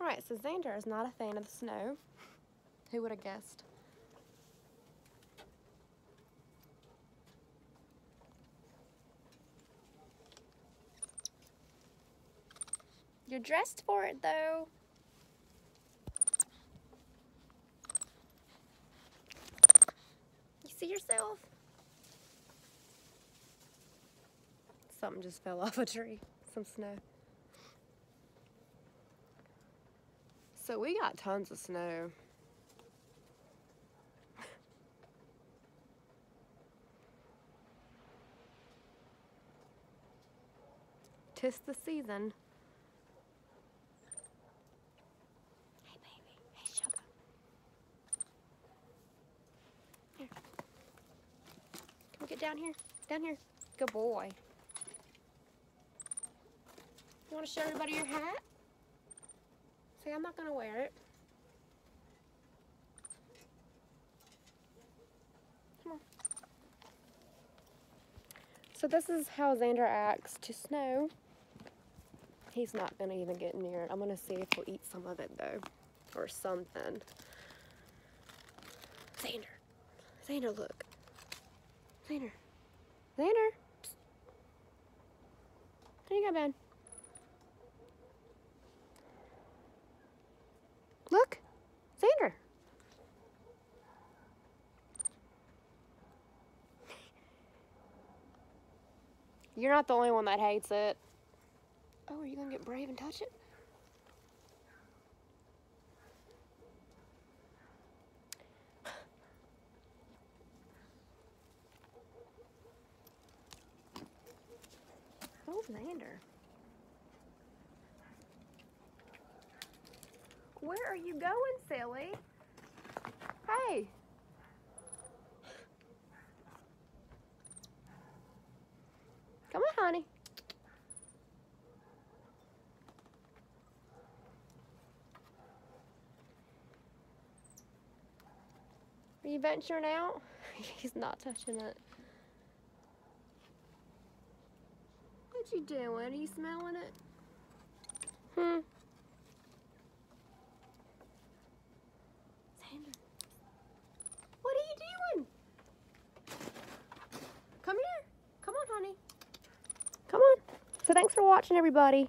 Alright, so Xander is not a fan of the snow. Who would have guessed? You're dressed for it though. You see yourself? Something just fell off a tree. Some snow. So we got tons of snow. Tis the season. Hey baby, hey sugar. Here. Can we get down here? Down here. Good boy. You want to show everybody your hat? Say, I'm not going to wear it. Come on. So this is how Xander acts to snow. He's not going to even get near it. I'm going to see if he'll eat some of it, though. Or something. Xander. Xander, look. Xander. Xander. Psst. How you got, man? Look, Xander. You're not the only one that hates it. Oh, are you gonna get brave and touch it? Oh, Xander. Where are you going, silly? Hey. Come on, honey. Are you venturing out? He's not touching it. What you doing? Are you smelling it? Hmm. Xander. What are you doing? Come here. Come on, honey. Come on. So thanks for watching, everybody.